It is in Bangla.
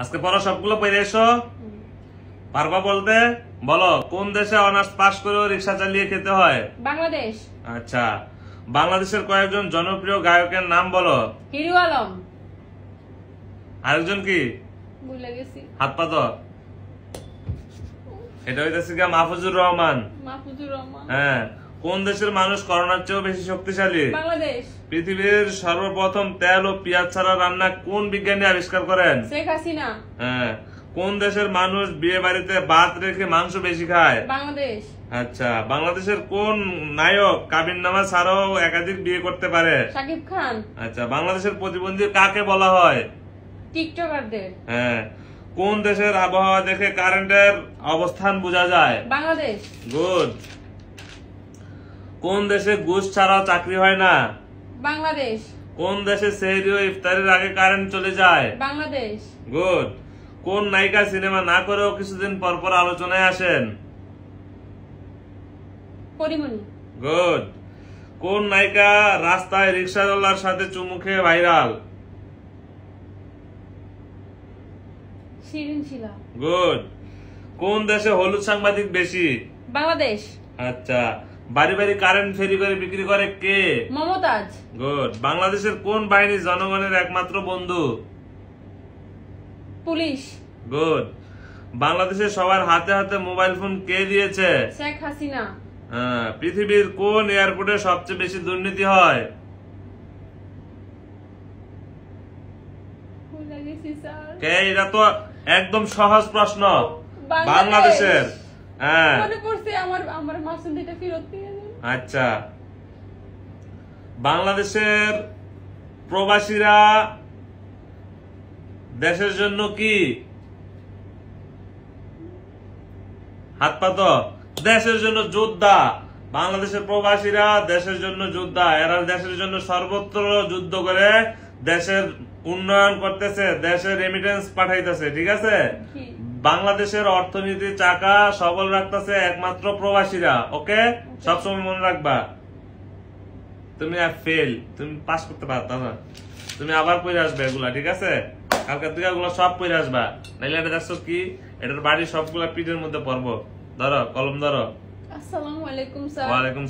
আজকে পড়া সবগুলো পড়ে এসো। পারবা বলতে? বলো কোন দেশে অনার্স পাশ করেও রিক্সা চালিয়ে খেতে হয়? বাংলাদেশ। আচ্ছা বাংলাদেশের কয়েকজন জনপ্রিয় গায়কের নাম বলো। হিরু আলম। আরেকজন কি? ভুলে গেছি। হাত পাতো এটা হইতেছে গা মাহফুজুর রহমান। মাহফুজুর রহমান। হ্যাঁ কোন দেশের মানুষ করোনার চেয়েও বেশি শক্তিশালী? বাংলাদেশ। পৃথিবীর সর্বপ্রথম তেল ও পেঁয়াজ ছাড়া রান্না কোন বিজ্ঞানী আবিষ্কার করেন? শেখ হাসিনা। হ্যাঁ। কোন দেশের মানুষ বিয়ে বাড়িতে ভাত রেখে মাংস বেশি খায়? বাংলাদেশ। আচ্ছা বাংলাদেশের কোন নায়ক কাবিন নামা ছাড়াও একাধিক বিয়ে করতে পারে? শাকিব খান। আচ্ছা বাংলাদেশের প্রতিবন্ধী কাকে বলা হয়? টিকটকারদের। হ্যাঁ। কোন দেশের আবহাওয়া দেখে কারেন্টের অবস্থান বোঝা যায়? বাংলাদেশ। গুড। কোন দেশে ঘুষ ছাড়াও চাকরি হয় না? বাংলাদেশ। কোন দেশে সেহরি ও ইফতারের আগে কারেন্ট চলে যায়? বাংলাদেশ। গুড। কোন নায়িকা সিনেমা না করেও কিছুদিন পর পর আলোচনায় আসেন? পরিমণি। গুড। কোন নায়িকা রাস্তায় রিক্সাওয়ালার সাথে চুমু খেয়ে ভাইরাল? গুড। কোন দেশে হলুদ সাংবাদিক বেশি? বাংলাদেশ। আচ্ছা। বাড়ি বাড়ি কারেন্ট ফেরি করে বিক্রি করে কে? মমতাজ। গুড বাংলাদেশের কোন বাহিনী জনগণের একমাত্র বন্ধু? পুলিশ। গুড বাংলাদেশের সবার হাতে হাতে মোবাইল ফোন কে দিয়েছে? শেখ হাসিনা। হ্যাঁ, পৃথিবীর কোন এয়ারপোর্টে সবচেয়ে বেশি দুর্নীতি হয়? কে? এটা তো একদম সহজ প্রশ্ন। বাংলাদেশের। হ্যাঁ। মনে পড়ছে আমার আমার মাসুম ফেরত দিয়ে আচ্ছা। বাংলাদেশের প্রবাসীরা দেশের জন্য কি? হাত পাত দেশের জন্য যোদ্ধা। বাংলাদেশের প্রবাসীরা দেশের জন্য যোদ্ধা। এরা দেশের জন্য সর্বত্র যুদ্ধ করে দেশের উন্নয়ন করতেছে দেশের রেমিটেন্স পাঠাইতেছে ঠিক আছে? বাংলাদেশের অর্থনীতি চাকা সবল রাখতেছে একমাত্র প্রবাসীরা ওকে? সবসময় মনে রাখবা। তুমি আর ফেল তুমি পাস করতে পারতা না। তুমি আবার পড়ে আসবে এগুলা ঠিক আছে? কালকে থেকে এগুলো সব পড়ে আসবা। নাইলে এটা দেখছ কি? এটার বাড়ি সবগুলা পিঠের মধ্যে পড়ব। ধরো কলম ধরো। আসসালামু আলাইকুম স্যার। ওয়ালাইকুম